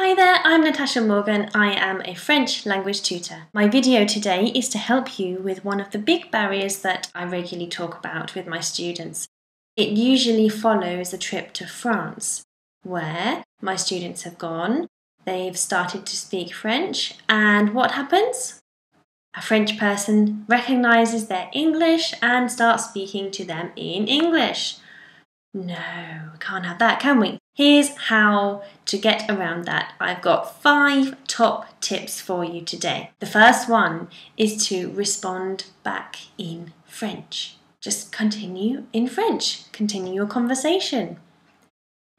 Hi there, I'm Natasha Morgan. I am a French language tutor. My video today is to help you with one of the big barriers that I regularly talk about with my students. It usually follows a trip to France, where my students have gone, they've started to speak French, and what happens? A French person recognizes their English and starts speaking to them in English. No, can't have that, can we? Here's how to get around that. I've got five top tips for you today. The first one is to respond back in French. Just continue in French, continue your conversation.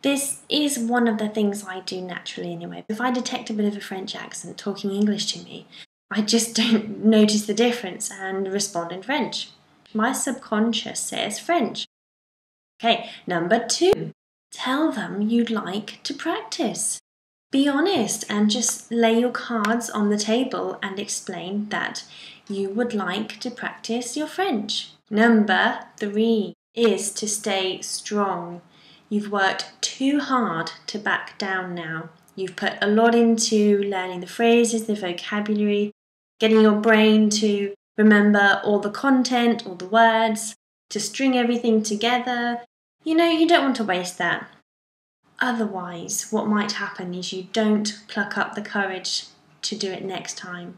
This is one of the things I do naturally anyway. If I detect a bit of a French accent talking English to me, I just don't notice the difference and respond in French. My subconscious says French. Okay, number two, tell them you'd like to practice. Be honest and just lay your cards on the table and explain that you would like to practice your French. Number three is to stay strong. You've worked too hard to back down now. You've put a lot into learning the phrases, the vocabulary, getting your brain to remember all the content, all the words, to string everything together. You know, you don't want to waste that. Otherwise, what might happen is you don't pluck up the courage to do it next time.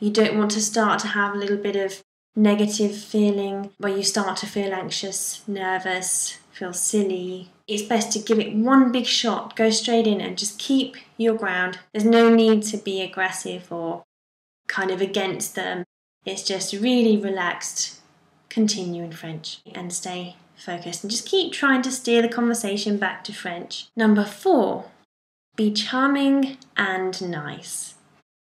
You don't want to start to have a little bit of negative feeling where you start to feel anxious, nervous, feel silly. It's best to give it one big shot, go straight in and just keep your ground. There's no need to be aggressive or kind of against them. It's just really relaxed, continue in French and stay focused and just keep trying to steer the conversation back to French. Number four, be charming and nice.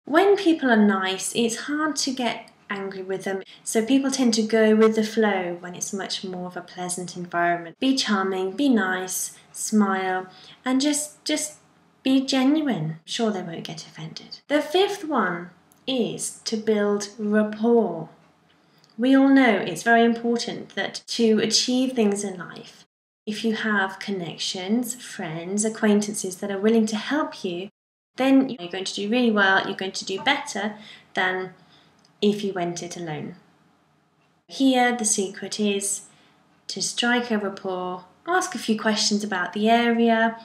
When people are nice, it's hard to get angry with them. So people tend to go with the flow when it's much more of a pleasant environment. Be charming, be nice, smile, and just just be genuine. Sure they won't get offended. The fifth one is to build rapport. We all know it's very important that to achieve things in life, if you have connections, friends, acquaintances that are willing to help you, then you're going to do really well, you're going to do better than if you went it alone. Here, the secret is to strike a rapport, ask a few questions about the area,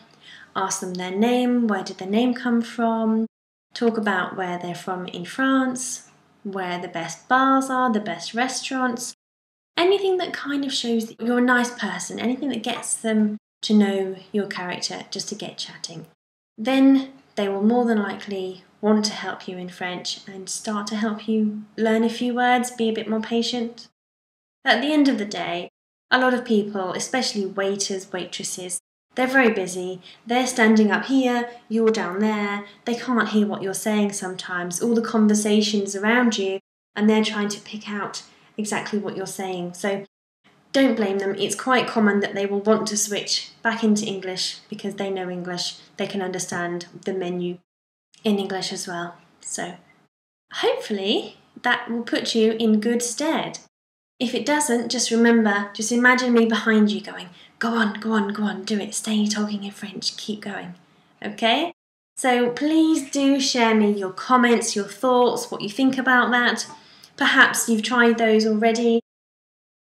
ask them their name, where did their name come from, talk about where they're from in France, where the best bars are, the best restaurants, anything that kind of shows that you're a nice person, anything that gets them to know your character just to get chatting. Then they will more than likely want to help you in French and start to help you learn a few words, be a bit more patient. At the end of the day, a lot of people, especially waiters, waitresses, they're very busy. They're standing up here, you're down there. They can't hear what you're saying sometimes, all the conversations around you, and they're trying to pick out exactly what you're saying. So don't blame them. It's quite common that they will want to switch back into English because they know English. They can understand the menu in English as well. So hopefully that will put you in good stead. If it doesn't, just remember, just imagine me behind you going, go on, go on, go on, do it, stay talking in French, keep going. Okay? So please do share me your comments, your thoughts, what you think about that. Perhaps you've tried those already,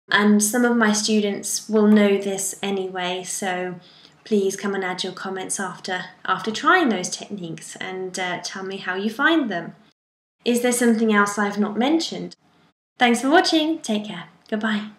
and some of my students will know this anyway, so please come and add your comments after after trying those techniques and uh, tell me how you find them. Is there something else I've not mentioned? Thanks for watching. Take care. Goodbye.